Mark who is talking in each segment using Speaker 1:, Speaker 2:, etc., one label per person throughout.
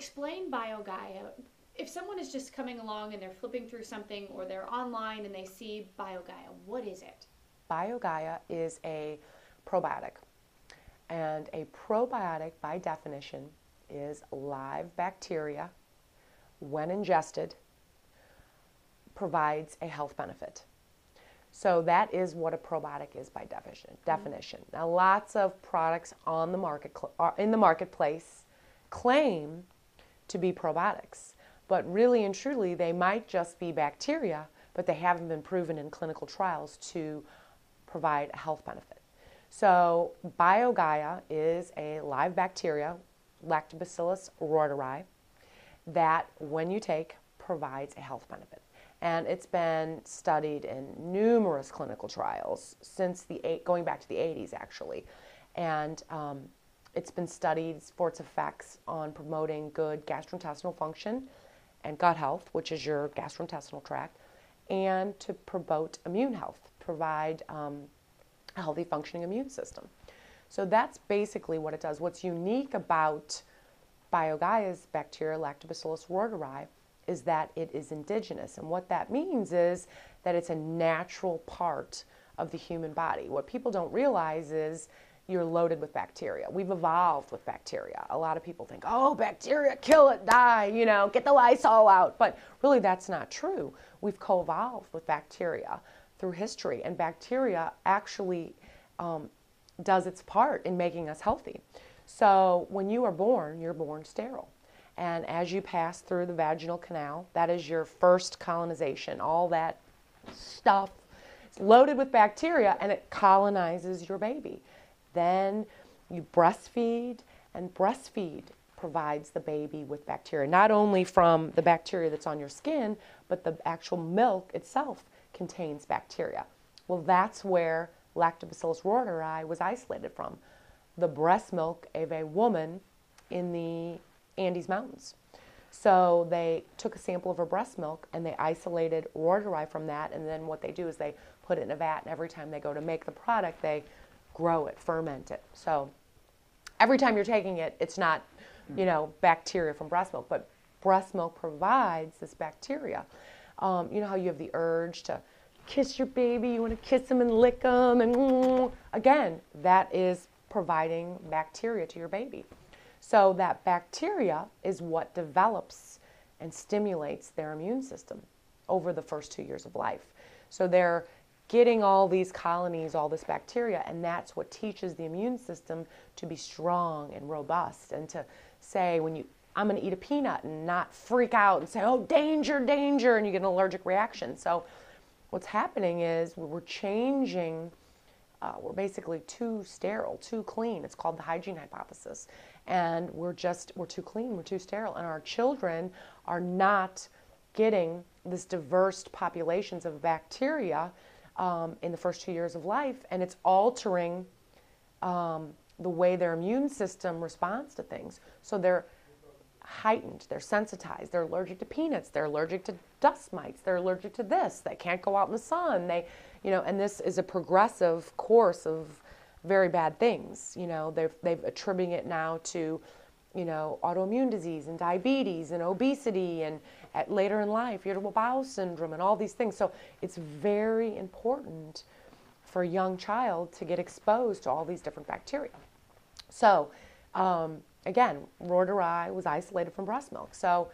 Speaker 1: explain BioGaia. If someone is just coming along and they're flipping through something or they're online and they see BioGaia, what is it?
Speaker 2: BioGaia is a probiotic. And a probiotic, by definition, is live bacteria, when ingested, provides a health benefit. So that is what a probiotic is by definition. Mm-hmm. Definition. Now, lots of products on the market in the marketplace claim to be probiotics, but really and truly, they might just be bacteria, but they haven't been proven in clinical trials to provide a health benefit. So, BioGaia is a live bacteria, Lactobacillus reuteri, that when you take provides a health benefit. And it's been studied in numerous clinical trials since the eight, going back to the 80s actually. And um, it's been studied for its effects on promoting good gastrointestinal function and gut health, which is your gastrointestinal tract, and to promote immune health, provide um, a healthy functioning immune system. So that's basically what it does. What's unique about BioGaia's bacteria, Lactobacillus reuteri, is that it is indigenous. And what that means is that it's a natural part of the human body. What people don't realize is you're loaded with bacteria. We've evolved with bacteria. A lot of people think, oh, bacteria, kill it, die, you know, get the Lysol out. But really, that's not true. We've co evolved with bacteria through history, and bacteria actually um, does its part in making us healthy. So when you are born, you're born sterile. And as you pass through the vaginal canal, that is your first colonization. All that stuff is loaded with bacteria and it colonizes your baby. Then you breastfeed, and breastfeed provides the baby with bacteria, not only from the bacteria that's on your skin, but the actual milk itself contains bacteria. Well, that's where Lactobacillus reuteri was isolated from the breast milk of a woman in the Andes Mountains. So they took a sample of her breast milk and they isolated reuteri from that. And then what they do is they put it in a vat, and every time they go to make the product, they grow it, ferment it. So every time you're taking it, it's not, you know, bacteria from breast milk, but breast milk provides this bacteria. Um, you know how you have the urge to kiss your baby, you want to kiss them and lick them, and again, that is providing bacteria to your baby. So that bacteria is what develops and stimulates their immune system over the first two years of life. So they're getting all these colonies, all this bacteria, and that's what teaches the immune system to be strong and robust and to say when you I'm going to eat a peanut and not freak out and say, "Oh, danger, danger," and you get an allergic reaction. So what's happening is we're changing uh, we're basically too sterile, too clean. It's called the hygiene hypothesis. And we're just, we're too clean, we're too sterile. And our children are not getting this diverse populations of bacteria um, in the first two years of life. And it's altering um, the way their immune system responds to things. So they're heightened, they're sensitized, they're allergic to peanuts, they're allergic to dust mites, they're allergic to this, they can't go out in the sun, they, you know, and this is a progressive course of very bad things. You know, they've, they've attributing it now to, you know, autoimmune disease and diabetes and obesity and at later in life, irritable bowel syndrome and all these things. So it's very important for a young child to get exposed to all these different bacteria. So, um, again, reuteri was isolated from breast milk. So,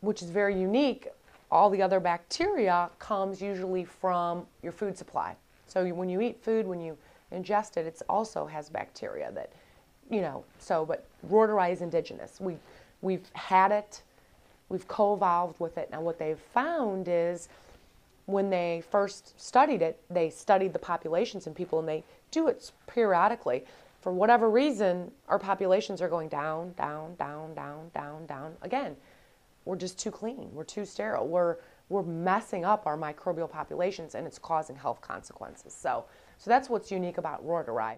Speaker 2: which is very unique all the other bacteria comes usually from your food supply. So when you eat food, when you ingest it, it also has bacteria that, you know, so, but reuteri is indigenous. We, we've had it, we've co-evolved with it. Now what they've found is when they first studied it, they studied the populations and people and they do it periodically. For whatever reason, our populations are going down, down, down, down, down, down again we're just too clean. We're too sterile. We're we're messing up our microbial populations and it's causing health consequences. So so that's what's unique about reuteri.